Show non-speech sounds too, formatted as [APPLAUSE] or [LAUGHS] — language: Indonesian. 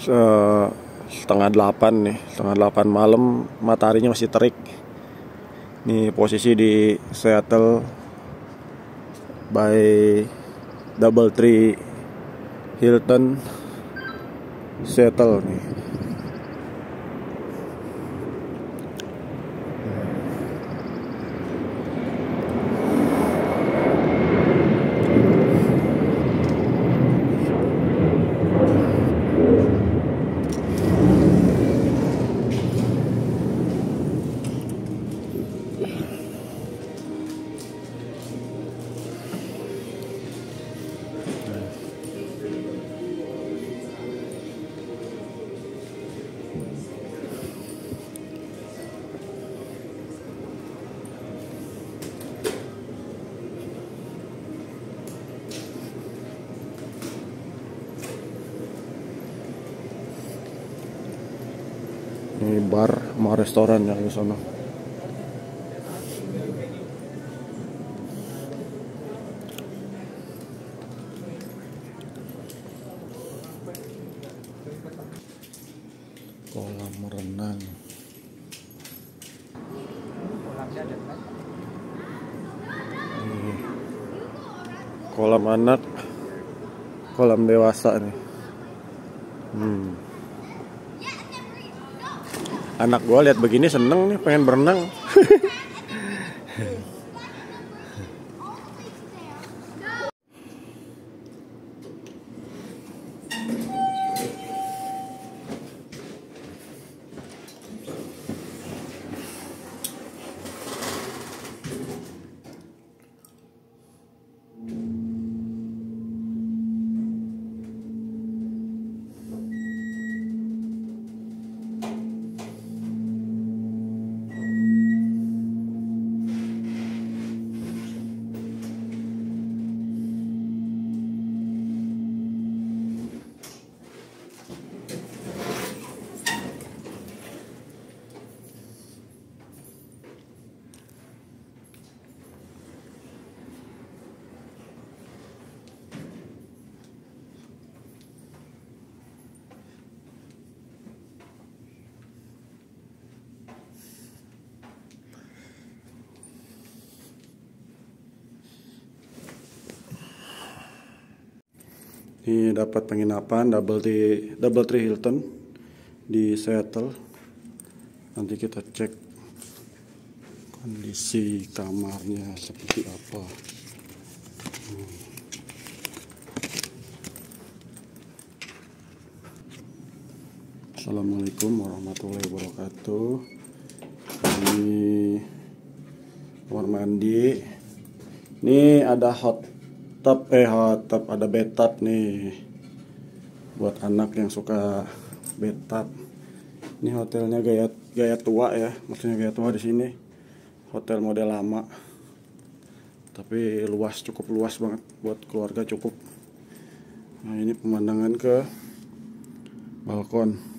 Se- setengah delapan nih setengah delapan malam mataharinya masih terik. Nih posisi di Seattle by Double Tree Hilton Seattle nih ini bar sama restoran yang di sana. Kolam renang. Ini kolam anak kolam dewasa nih. Hmm. Anak gua lihat begini seneng nih pengen berenang [LAUGHS] Ini dapat penginapan double di double tree Hilton di Seattle. Nanti kita cek kondisi kamarnya seperti apa. Assalamualaikum warahmatullahi wabarakatuh. Ini kamar mandi. Ini ada hot tub eh hot tub ada bathtub nih. Buat anak yang suka bathtub ini hotelnya gaya gaya tua ya maksudnya gaya tua di sini. Hotel model lama. Tapi luas cukup luas banget buat keluarga cukup. Nah ini pemandangan ke balkon